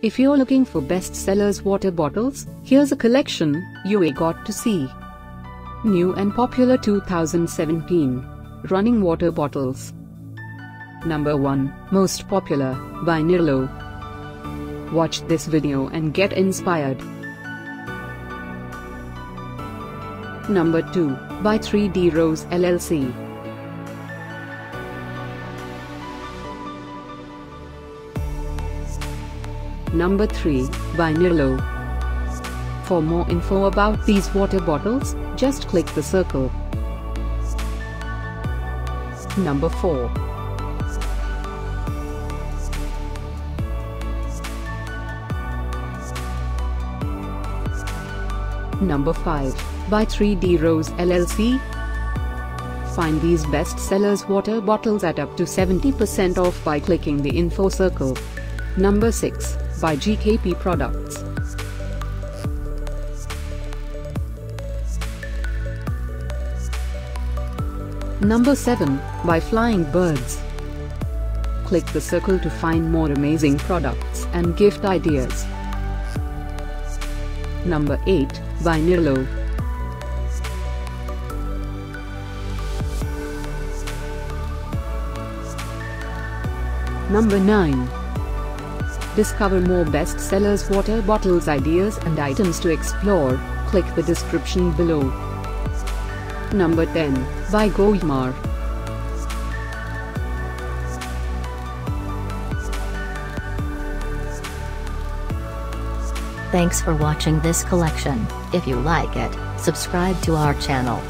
If you're looking for bestsellers water bottles, here's a collection you got to see. New and popular 2017 Running Water Bottles. Number 1 Most Popular by Nirlon. Watch this video and get inspired. Number 2 by 3D Rose LLC. Number 3 by Nirlon. For more info about these water bottles, just click the circle. Number 4 Number 5 by 3D Rose LLC. Find these best sellers water bottles at up to 70% off by clicking the info circle. Number 6 by GKP Products. Number 7 by Flying Birds. Click the circle to find more amazing products and gift ideas. Number 8 by Nirlon. Number 9. Discover more bestsellers water bottles ideas and items to explore, click the description below. Number 10, by Goyma. Thanks for watching this collection. If you like it, subscribe to our channel.